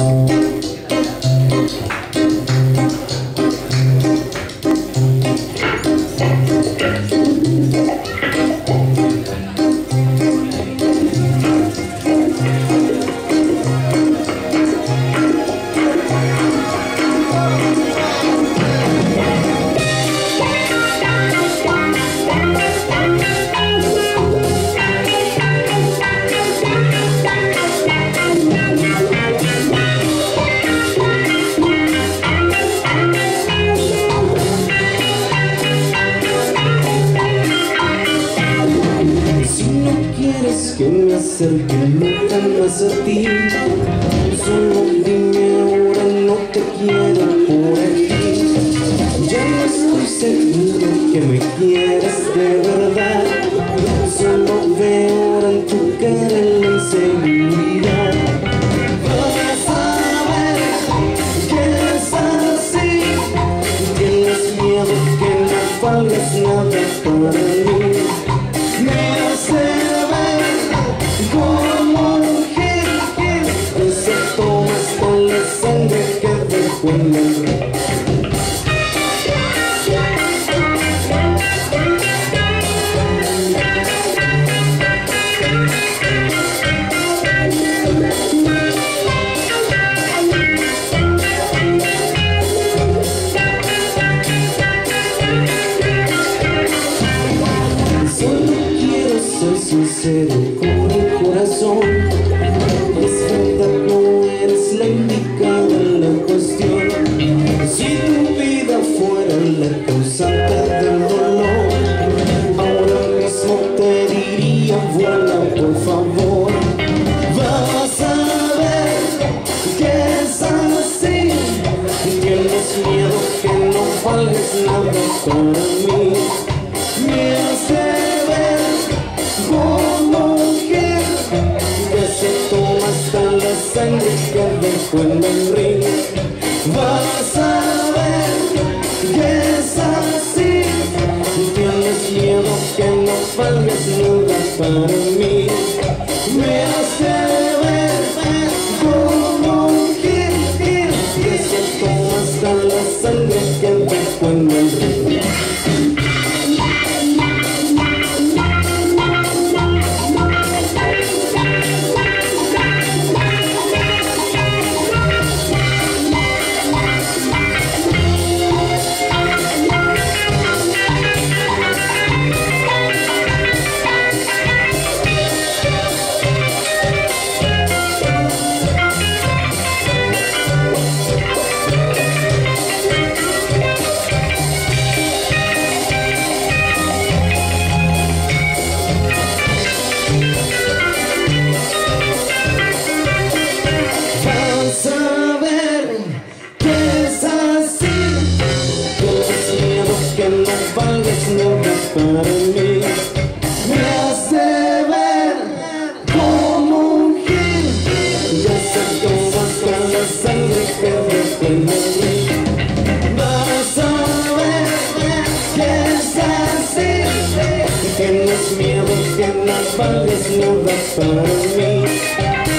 Si no quieres que me acerque nunca más a ti Solo dime ahora no te quiero por aquí. Ya no estoy seguro que me quieres de verdad. Solo veo ahora en tu cara la inseguridad. Miedo que no valgas nada para mí sincero con el corazón. Es no eres la indicada en la cuestión. Si tu vida fuera la causante del dolor Ahora mismo te diría vuela por favor Vas a ver que es así Tienes miedo que no valgas nada para mí. Me hace en el ring. Vas a ver que es así. Tienes miedo que no valgas nada para mí. Que dejó en mí Vas a ver que es así Tienes miedo que no valgas nada para mí